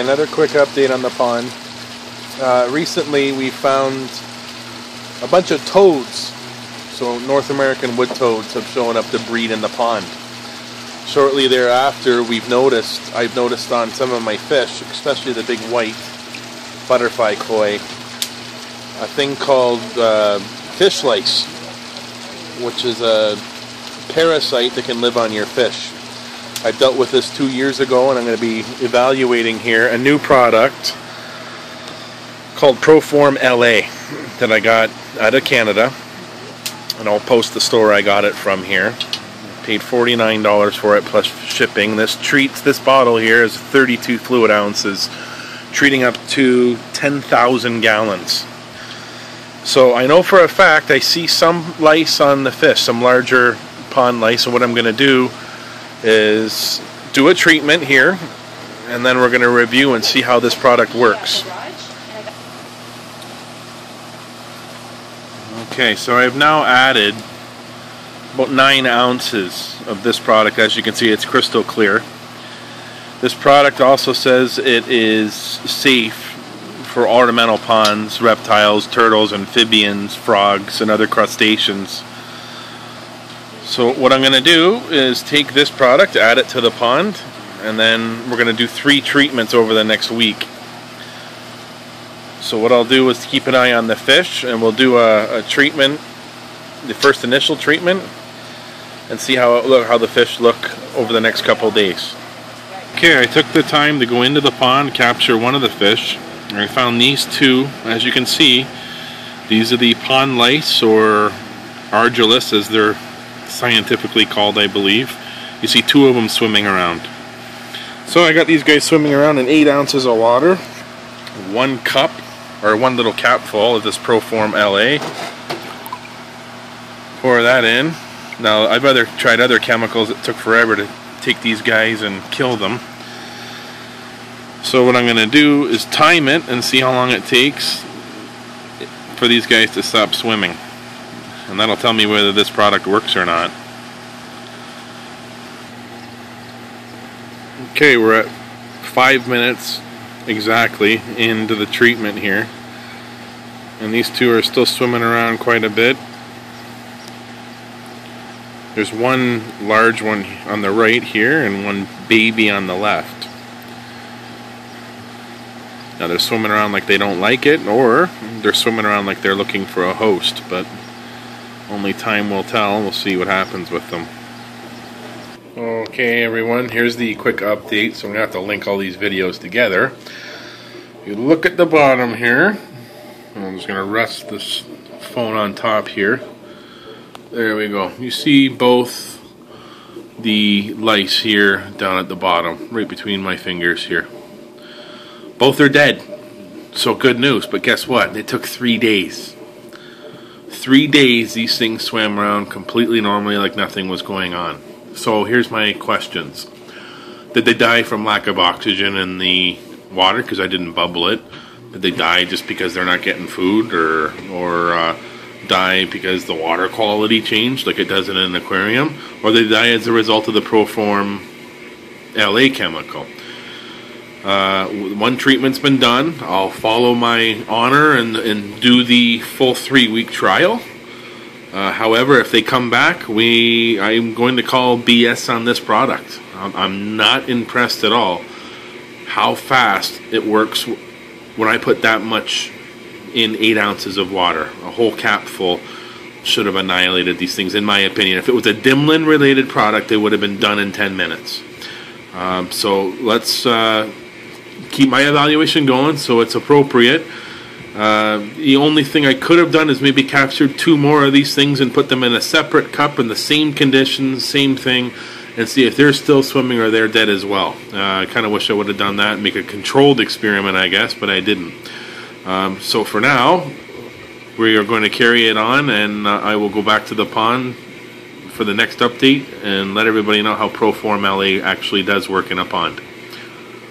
Another quick update on the pond. Uh, recently we found a bunch of toads. So North American wood toads have shown up to breed in the pond. Shortly thereafter we've noticed, I've noticed on some of my fish, especially the big white butterfly koi, a thing called uh, fish lice, which is a parasite that can live on your fish. I dealt with this two years ago and I'm going to be evaluating here a new product called Proform LA that I got out of Canada and I'll post the store I got it from here. Paid $49 for it plus shipping. This treats, this bottle here is 32 fluid ounces, treating up to 10,000 gallons. So I know for a fact I see some lice on the fish, some larger pond lice, and what I'm going to do is do a treatment here and then we're going to review and see how this product works. Okay, so I've now added about 9 ounces of this product. As you can see, it's crystal clear. This product also says it is safe for ornamental ponds, reptiles, turtles, amphibians, frogs, and other crustaceans. So what I'm going to do is take this product, add it to the pond, and then we're going to do three treatments over the next week. So what I'll do is keep an eye on the fish, and we'll do a, a treatment, the first initial treatment, and see how how the fish look over the next couple days. Okay, I took the time to go into the pond, capture one of the fish, and I found these two. As you can see, these are the pond lice, or Argulus as they're scientifically called, I believe. You see two of them swimming around. So I got these guys swimming around in 8 ounces of water, one cup, or one little cap full of this Proform LA. Pour that in. Now, I've other tried other chemicals. It took forever to take these guys and kill them. So what I'm going to do is time it and see how long it takes for these guys to stop swimming and that'll tell me whether this product works or not. Okay, we're at five minutes exactly into the treatment here. And these two are still swimming around quite a bit. There's one large one on the right here and one baby on the left. Now they're swimming around like they don't like it, or they're swimming around like they're looking for a host, but only time will tell. We'll see what happens with them. Okay, everyone, here's the quick update. So I'm going to have to link all these videos together. You look at the bottom here. I'm just going to rest this phone on top here. There we go. You see both the lice here down at the bottom, right between my fingers here. Both are dead. So good news, but guess what? It took three days three days these things swam around completely normally like nothing was going on. So here's my questions. Did they die from lack of oxygen in the water because I didn't bubble it? Did they die just because they're not getting food or or uh, die because the water quality changed like it does in an aquarium? Or they die as a result of the Proform LA chemical? Uh, one treatment's been done. I'll follow my honor and, and do the full three week trial. Uh, however, if they come back, we I'm going to call BS on this product. I'm, I'm not impressed at all how fast it works when I put that much in eight ounces of water. A whole cap full should have annihilated these things, in my opinion. If it was a Dimlin related product, it would have been done in 10 minutes. Um, so let's uh, keep my evaluation going so it's appropriate. Uh, the only thing I could have done is maybe captured two more of these things and put them in a separate cup in the same conditions, same thing, and see if they're still swimming or they're dead as well. Uh, I kind of wish I would have done that make a controlled experiment, I guess, but I didn't. Um, so for now, we are going to carry it on, and uh, I will go back to the pond for the next update and let everybody know how Proform LA actually does work in a pond.